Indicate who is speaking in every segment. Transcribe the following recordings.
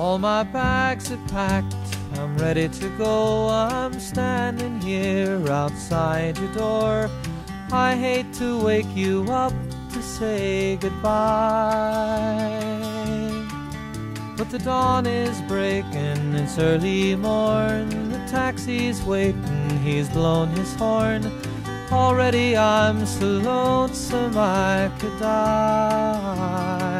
Speaker 1: All my bags are packed, I'm ready to go. I'm standing here outside your door. I hate to wake you up to say goodbye. But the dawn is breaking, it's early morn. The taxi's waiting, he's blown his horn. Already I'm so lonesome I could die.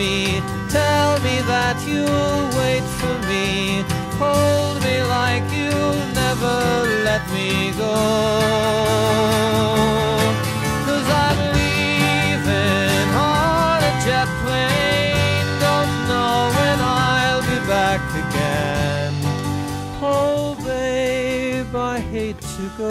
Speaker 1: Me. Tell me that you'll wait for me. Hold me like you'll never let me go. Leaving on a jet plane. Don't know when I'll be back again. Oh, babe, I hate to go.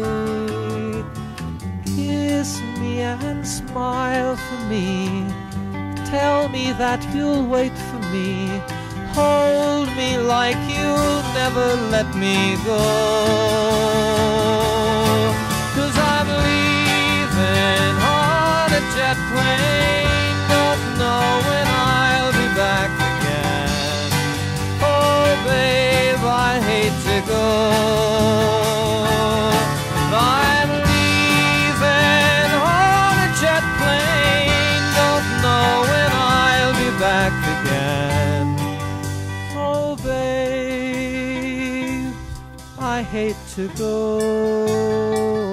Speaker 1: Smile for me. Tell me that you'll wait for me. Hold me like you'll never let me go. I hate to go.